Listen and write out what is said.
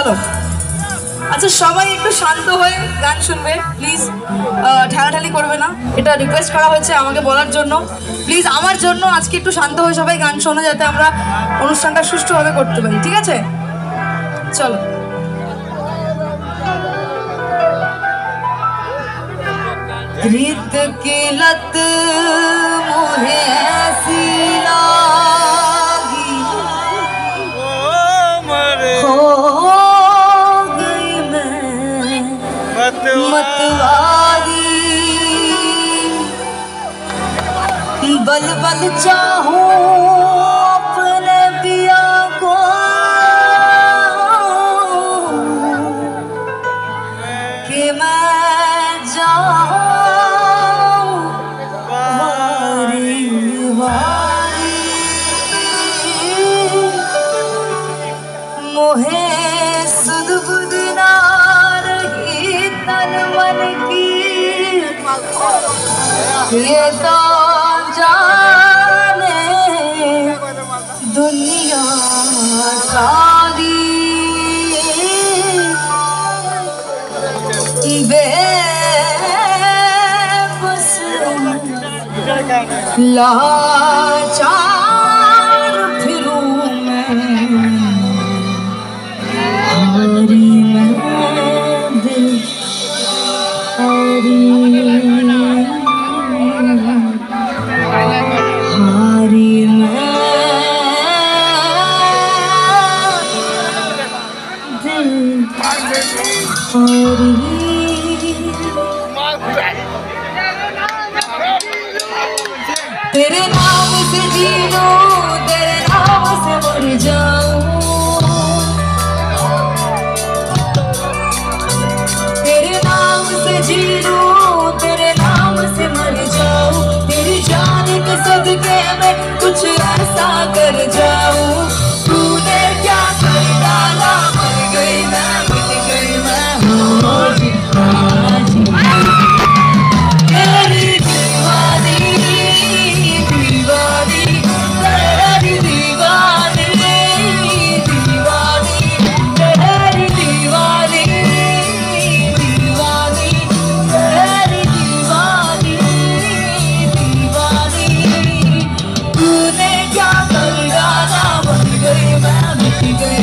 চলো আচ্ছা সবাই একটু শান্ত হয়ে গান শুনবে প্লিজ ঠেলাঠালি করবে না এটা রিকোয়েস্ট করা হয়েছে আমাকে বলার জন্য প্লিজ আমার জন্য আজকে একটু শান্ত হয়ে সবাই গান শোনো যাতে আমরা অনুষ্ঠানটা সুষ্ঠুভাবে করতে পারি ঠিক আছে চলো हृद की लत बल बल चाहूँ अपने पिया को। कि मैं जाऊँ मोहे तन मन की। ये तो जाने दुनिया सारी। लाचार। तेरे नाम से जी तेरे नाम से मर जाऊँ। तेरे नाम से जी मैं